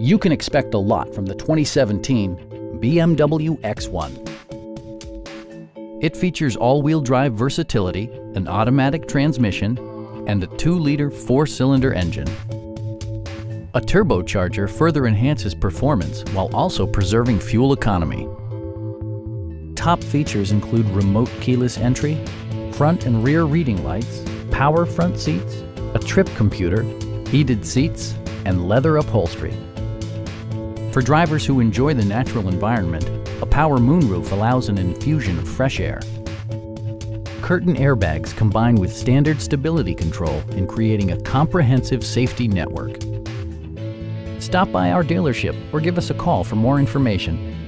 You can expect a lot from the 2017 BMW X1. It features all-wheel drive versatility, an automatic transmission, and a 2-liter 4-cylinder engine. A turbocharger further enhances performance while also preserving fuel economy. Top features include remote keyless entry, front and rear reading lights, power front seats, a trip computer, heated seats, and leather upholstery. For drivers who enjoy the natural environment, a power moonroof allows an infusion of fresh air. Curtain airbags combine with standard stability control in creating a comprehensive safety network. Stop by our dealership or give us a call for more information.